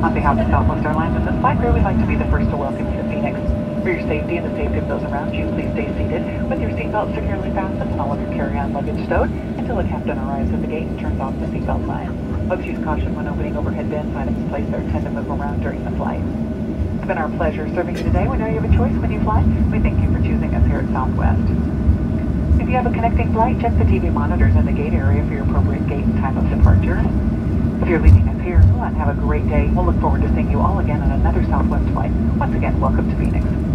On behalf of Southwest Airlines and this flight crew, we'd like to be the first to welcome you to Phoenix. For your safety and the safety of those around you, please stay seated with your seatbelt securely fastened and all of your carry-on luggage stowed until the captain arrives at the gate and turns off the seatbelt sign. Folks use caution when opening overhead bins. Items placed there tend to move around during the flight. It's been our pleasure serving you today. We know you have a choice when you fly. We thank you for choosing us here at Southwest. If you have a connecting flight, check the TV monitors in the gate area for your appropriate gate and time of departure. If you're leaving us here, go and have a great day. We'll look forward to seeing you all again on another Southwest flight. Once again, welcome to Phoenix.